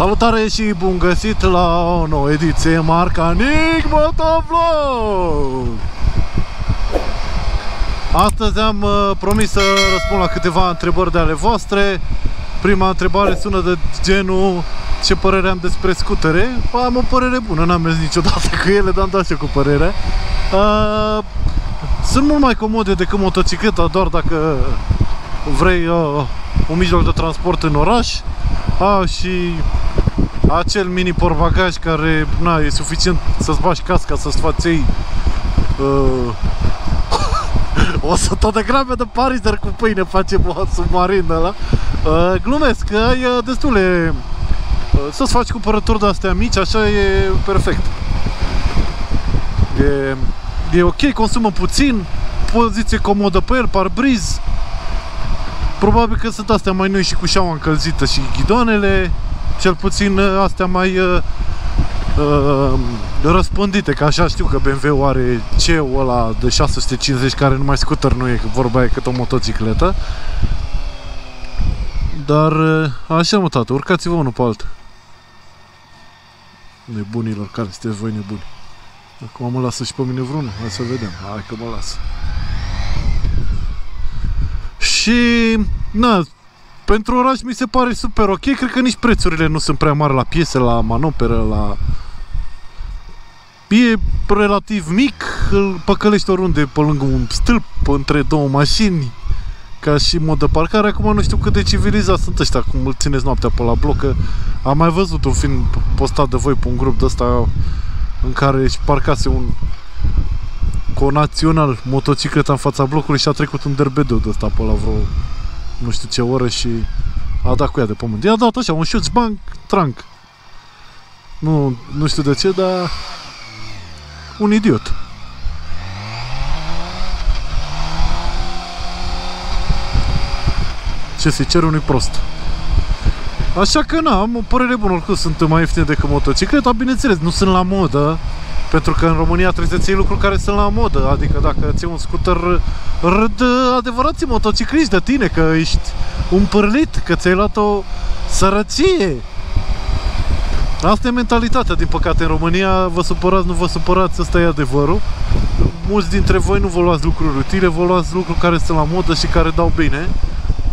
Salutare și bun găsit la o nouă ediție marca Nick Motovlog! Astăzi am uh, promis să răspund la câteva întrebări de ale voastre. Prima întrebare sună de genul ce părere am despre scutere. Am o părere bună, n-am mers niciodată cu ele, dar am dat și cu părere. Uh, sunt mult mai comode decât motocicleta, doar dacă vrei uh, un mijloc de transport în oraș. A, și acel mini portbagaj care na, e suficient să-ți bagi casca, să-ți faci ei uh, 100 de grame de parizer cu pâine face un submarin de ăla. Uh, glumesc, că ai uh, destule uh, să-ți faci cumpărături de astea mici, așa e perfect. E, e ok, consumă puțin, poziție comodă pe el, parbriz. Probabil că sunt astea mai noi și cu șaua încălzită și ghidoanele, cel puțin uh, astea mai uh, uh, răspândite, că așa știu că BMW are C-ul ăla de 650 care numai scooter nu e, că vorba e cât o motocicletă. Dar uh, așa mă tată, urcați-vă unul pe altul. Nebunilor care sunteți voi nebuni. Acum mă lasă și pe mine vreunul, hai să vedem, hai că mă lasă. Și, na, pentru oraș mi se pare super ok. Cred că nici prețurile nu sunt prea mari la piese, la manoperă, la... E relativ mic, îl păcălești oriunde pe lângă un stâlp, între două mașini, ca și mod de parcare. Acum nu știu cât de civilizat sunt ăștia, cum îl țineți noaptea pe la bloc. Că am mai văzut un film postat de voi pe un grup de ăsta în care își parcase un conațional motocicleta în fața blocului și a trecut un derbedeu de ăsta pe la vreo nu știu ce oră și a dat cu ea de pământ. I-a dat așa, un șuț banc, tranc. Nu, nu știu de ce, dar un idiot. Ce se cere unui prost. Așa că na, am o părere bună, oricum sunt mai ieftine decât motocicleta, bineînțeles, nu sunt la modă, pentru că în România trebuie să ții lucruri care sunt la modă, adică dacă ții un scooter râd adevărații motocicliști de tine, că ești un pârlit, că ți-ai luat o sărăcie. Asta e mentalitatea, din păcate, în România, vă supărați, nu vă supărați, ăsta e adevărul. Mulți dintre voi nu vă luați lucruri utile, vă luați lucruri care sunt la modă și care dau bine.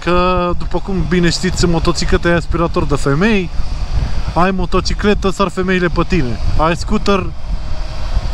Că, după cum bine știți, motocicleta e aspirator de femei, ai motocicletă, sar femeile pe tine. Ai scooter,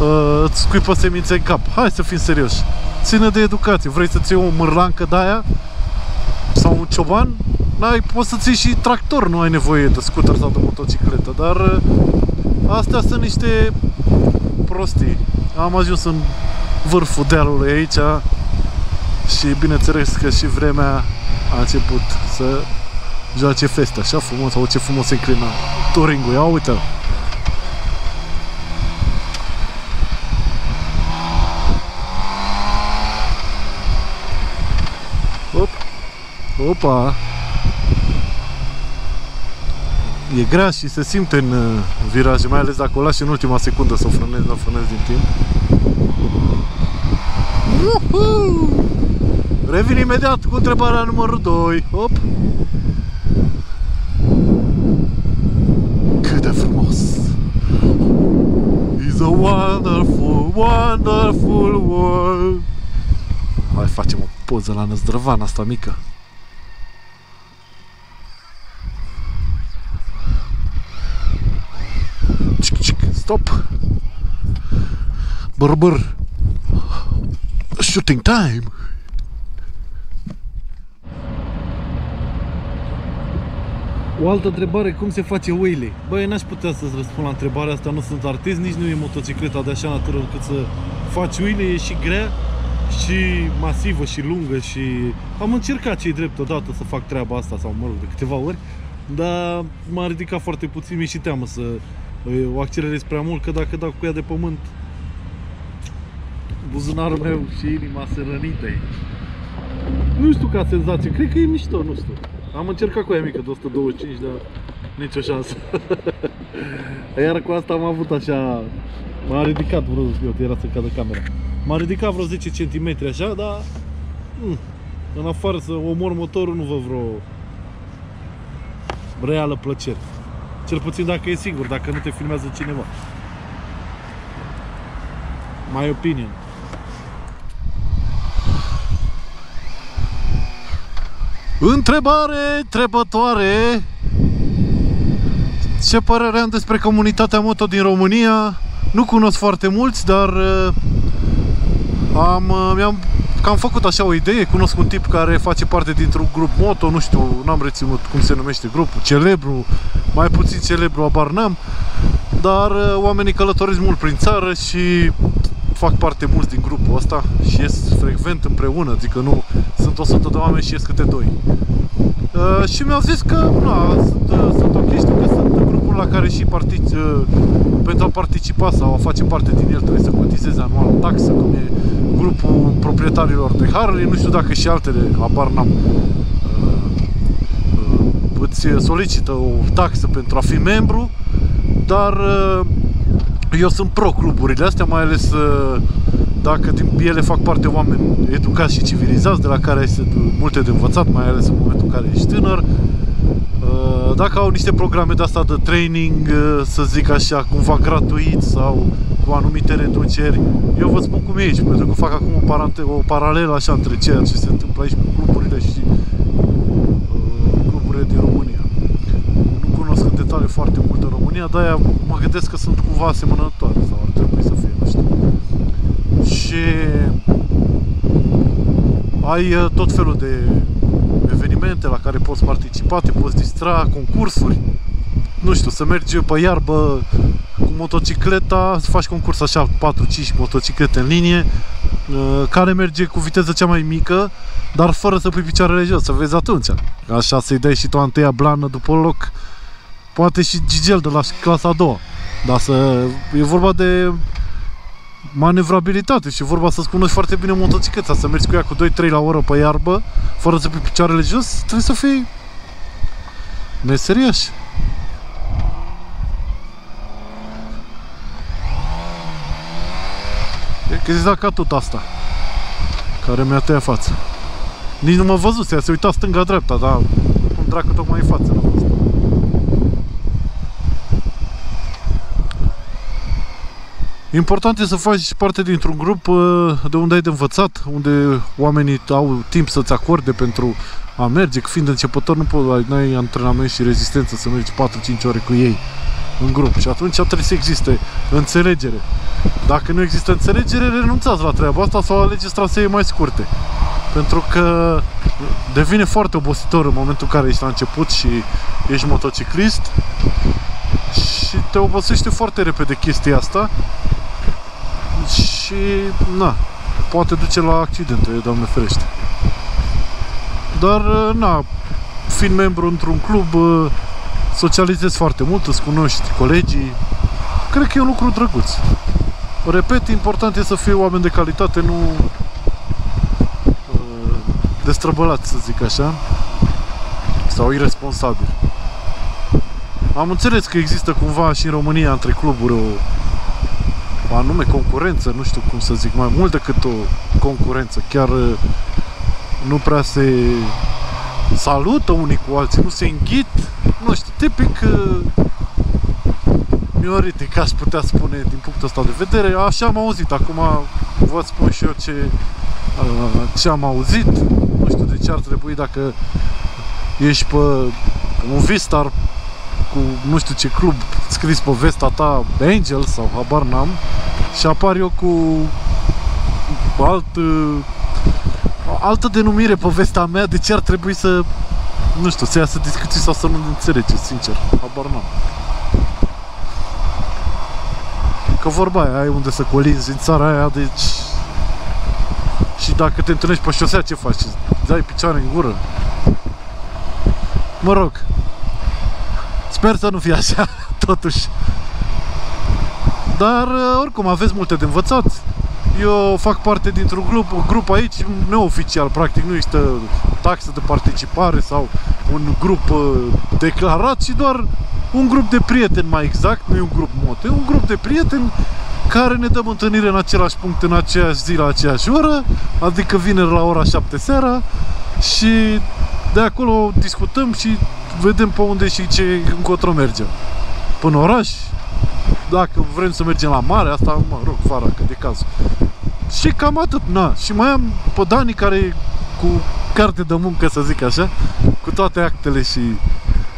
uh, îți scuipă semințe în cap. Hai să fim serioși. Ține de educație. Vrei să-ți iei o mârlancă de aia? Sau un cioban? N-ai, poți să ții și tractor, nu ai nevoie de scooter sau de motocicletă. Dar uh, astea sunt niște prostii. Am ajuns în vârful dealului aici și bineînțeles că și vremea a început să joace feste așa frumos, sau ce frumos se înclină Turingul, ia uite-l Op. Opa! E grea și se simte în uh, viraje, mai ales dacă o lași în ultima secundă să o frânezi, nu o frânezi din timp. Uhu! Revin imediat cu întrebarea numărul 2. Hop! Cât de frumos! It's a wonderful, wonderful world! Hai facem o poză la năzdrăvan asta mică. Stop! Brr, brr. Shooting time! O altă întrebare, cum se face wheelie? Băi, n-aș putea să-ți răspund la întrebarea asta, nu sunt artist, nici nu e motocicleta de așa natură încât să faci wheelie, e și grea și masivă și lungă și am încercat cei drept odată să fac treaba asta sau mă rog de câteva ori dar m-a ridicat foarte puțin, mi-e și teamă să o accelerez prea mult că dacă dau cu ea de pământ buzunarul meu și inima se rănite nu știu ca senzație, cred că e mișto, nu știu. Am încercat cu ea mică de 125, dar nicio șansă. Iar cu asta am avut așa m-a ridicat vreo, eu era să cadă camera. M-a ridicat vreo 10 cm așa, dar mm, în afară să omor motorul nu vă vreo reală plăcere. Cel puțin dacă e singur, dacă nu te filmează cineva. My opinion. Întrebare trebătoare. Ce părere am despre comunitatea moto din România? Nu cunosc foarte mulți, dar uh, am, uh, mi-am cam făcut așa o idee, cunosc un tip care face parte dintr-un grup moto, nu știu, n-am reținut cum se numește grupul, celebru, mai puțin celebru, abar n-am, dar uh, oamenii călătoresc mult prin țară și fac parte mulți din grupul ăsta și ies frecvent împreună, adică nu sunt 100 de oameni și ies câte doi. Uh, și mi-au zis că na, sunt, uh, sunt ok, știu că sunt grupul la care și partic, uh, pentru a participa sau a face parte din el trebuie să cotizeze anual o taxă, cum e grupul proprietarilor de Harley, nu știu dacă și altele, abar n-am. Uh, uh, îți solicită o taxă pentru a fi membru, dar uh, eu sunt pro cluburile astea, mai ales uh, dacă din ele fac parte oameni educați și civilizați, de la care este multe de învățat, mai ales în momentul în care ești tânăr. Uh, dacă au niște programe de asta de training, uh, să zic așa, cumva gratuit sau cu anumite reduceri, eu vă spun cum e aici, pentru că fac acum o, parante- o paralelă așa între ceea ce se întâmplă aici cu cluburile și cluburile din România. Nu cunosc în detaliu foarte mult în România, de-aia mă gândesc că sunt cumva asemănătoare sau ar trebui să fie, nu știu. Și ai uh, tot felul de evenimente la care poți participa, te poți distra, concursuri. Nu știu, să mergi pe iarbă cu motocicleta, să faci concurs așa 4-5 motociclete în linie, uh, care merge cu viteză cea mai mică, dar fără să pui picioarele jos, să vezi atunci. Așa să-i dai și tu întâia blană după loc, poate și Gigel de la clasa a doua. Dar să, e vorba de manevrabilitate și vorba să-ți cunoști foarte bine motocicleta, să mergi cu ea cu 2-3 la oră pe iarbă, fără să pui picioarele jos, trebuie să fii meseriaș. E că exact ca tot asta care mi-a tăiat fața. Nici nu mă văzut, se uita stânga-dreapta, dar cum dracu tocmai în față l-a văzut. Important e să faci parte dintr-un grup uh, de unde ai de învățat, unde oamenii au timp să-ți acorde pentru a merge, că fiind începător nu poți, ai antrenament și rezistență să mergi 4-5 ore cu ei în grup și atunci trebuie să existe înțelegere. Dacă nu există înțelegere, renunțați la treaba asta sau alegeți trasee mai scurte. Pentru că devine foarte obositor în momentul în care ești la început și ești motociclist și te obosește foarte repede chestia asta și na, poate duce la accidente, doamne ferește. Dar, na, fiind membru într-un club, socializezi foarte mult, îți cunoști colegii. Cred că e un lucru drăguț. Repet, important e să fie oameni de calitate, nu destrăbălați, să zic așa, sau irresponsabil. Am înțeles că există cumva și în România între cluburi o, o anume concurență, nu știu cum să zic, mai mult decât o concurență. Chiar nu prea se salută unii cu alții, nu se înghit, nu știu, tipic mioritic, aș putea spune din punctul ăsta de vedere. Așa am auzit, acum vă spun și eu ce, ce am auzit. Nu știu de ce ar trebui dacă ești pe un Vistar cu nu știu ce club scris pe vesta ta Angel sau habar n-am și apar eu cu alt altă denumire pe vesta mea de ce ar trebui să nu știu, să iasă discuții sau să nu înțelege, sincer, habar n-am. Că vorba aia, ai unde să colinzi în țara aia, deci... Și dacă te întâlnești pe șosea, ce faci? Dai picioare în gură? Mă rog, Sper să nu fie așa, totuși. Dar, oricum, aveți multe de învățat. Eu fac parte dintr-un grup, un grup aici neoficial, practic nu există taxă de participare sau un grup uh, declarat, ci doar un grup de prieteni mai exact, nu e un grup moto, e un grup de prieteni care ne dăm întâlnire în același punct, în aceeași zi, la aceeași oră, adică vineri la ora 7 seara și de acolo discutăm și vedem pe unde și ce încotro mergem. Până oraș, dacă vrem să mergem la mare, asta, mă rog, vara, că de caz. Și cam atât, na. Și mai am pe Dani care cu carte de muncă, să zic așa, cu toate actele și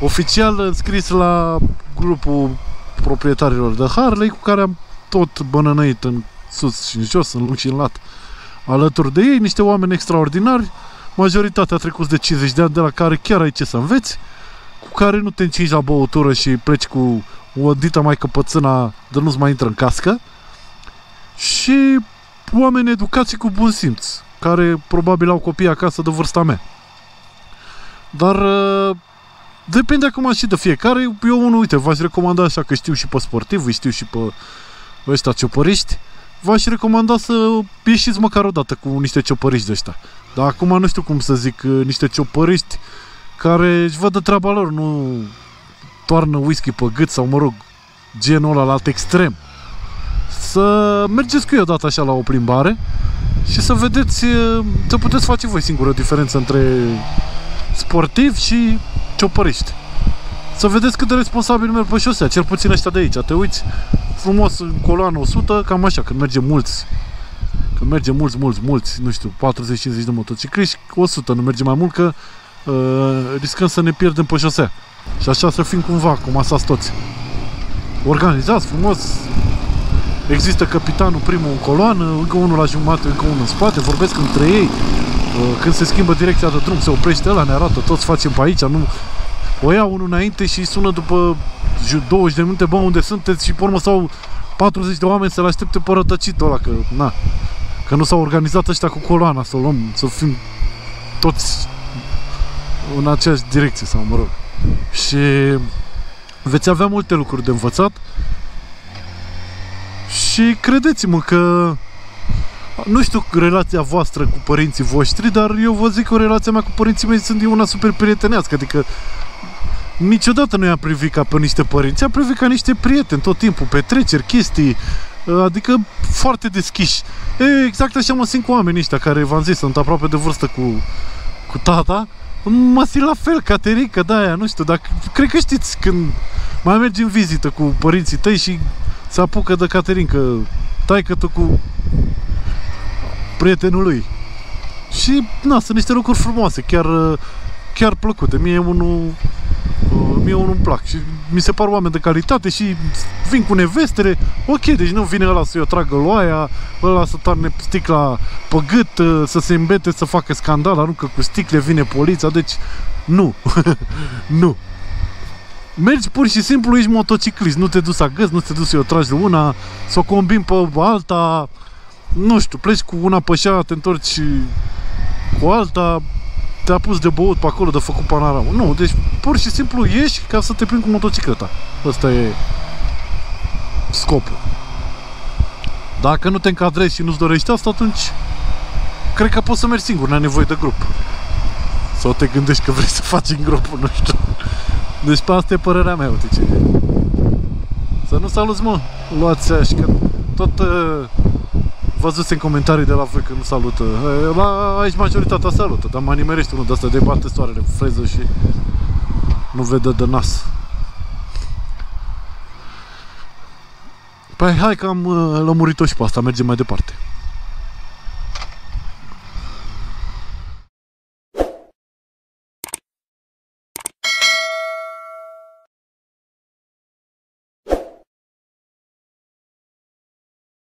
oficial înscris la grupul proprietarilor de Harley cu care am tot bănănăit în sus și în jos, în lung și în lat alături de ei, niște oameni extraordinari, majoritatea trecut de 50 de ani, de la care chiar ai ce să înveți, cu care nu te încingi la băutură și pleci cu o dita mai căpățâna de nu-ți mai intră în cască și oameni educați și cu bun simț, care probabil au copii acasă de vârsta mea. Dar uh, depinde acum și de fiecare. Eu unul, uite, v-aș recomanda așa că știu și pe sportiv, știu și pe ăștia ciopăriști. V-aș recomanda să ieșiți măcar o dată cu niște ciopăriști de ăștia. Dar acum nu știu cum să zic, uh, niște ciopăriști care își văd de treaba lor, nu toarnă whisky pe gât sau, mă rog, genul ăla la alt extrem. Să mergeți cu ei odată așa la o plimbare și să vedeți, uh, să puteți face voi singură diferență între sportiv și ciopăriști. Să vedeți cât de responsabil merg pe șosea, cel puțin ăștia de aici. Te uiți frumos în coloană 100, cam așa, când merge mulți. Când merge mulți, mulți, mulți, nu știu, 40-50 de motocicliști, 100, nu merge mai mult, că uh, riscăm să ne pierdem pe șosea. Și așa să fim cumva, cum asați toți. Organizați frumos, există capitanul primul în coloană, încă unul la jumătate, încă unul în spate, vorbesc între ei, uh, când se schimbă direcția de drum, se oprește ăla, ne arată, toți facem pe aici, nu... O ia unul înainte și sună după 20 de minute, bă, unde sunteți? Și pe urmă sau 40 de oameni să-l aștepte pe rătăcitul ăla, că, na, că nu s-au organizat ăștia cu coloana, să o luăm, să fim toți în aceeași direcție, sau mă rog. Și veți avea multe lucruri de învățat și credeți-mă că nu știu relația voastră cu părinții voștri, dar eu vă zic că relația mea cu părinții mei sunt una super prietenească, adică niciodată nu i-am privit ca pe niște părinți, am privit ca niște prieteni tot timpul, petreceri, chestii, adică foarte deschiși. E, exact așa mă simt cu oamenii ăștia care, v-am zis, sunt aproape de vârstă cu, cu tata, mă simt la fel, Caterica, da, aia, nu știu, dar cred că știți când mai mergi în vizită cu părinții tăi și se apucă de Caterinca, taică tu cu prietenul lui. Și, na, sunt niște lucruri frumoase, chiar, chiar plăcute. Mie unul, mie unul îmi plac și mi se par oameni de calitate și vin cu nevestele, ok, deci nu vine ăla să-i o tragă loaia, ăla să toarne sticla pe gât, să se îmbete, să facă scandal, aruncă cu sticle, vine poliția, deci nu, nu. Mergi pur și simplu, ești motociclist, nu te duci să găs, nu te duci să-i o tragi de una, să o combini pe alta, nu știu, pleci cu una pe așa, te întorci cu alta, te-a pus de băut pe acolo, de făcut panoramă. Nu, deci pur și simplu ieși ca să te prind cu motocicleta. Ăsta e scopul. Dacă nu te încadrezi și nu-ți dorești asta, atunci cred că poți să mergi singur, n-ai nevoie de grup. Sau te gândești că vrei să faci în grupul, nu știu. Deci pe asta e părerea mea, uite ce Să nu saluți, mă, luați așa, că tot uh, văzut în comentarii de la voi că nu salută. La, aici majoritatea salută, dar mă nimerește unul de asta de bate soarele freză și nu vede de nas. Păi hai că am uh, lămurit-o și pe asta, mergem mai departe.